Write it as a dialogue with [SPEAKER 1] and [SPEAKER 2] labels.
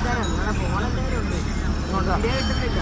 [SPEAKER 1] ആൾക്കാരാണ്. നിങ്ങളുടെ ഫോണെന്തെങ്കിലും ഉണ്ട്? കിട്ടുന്നില്ല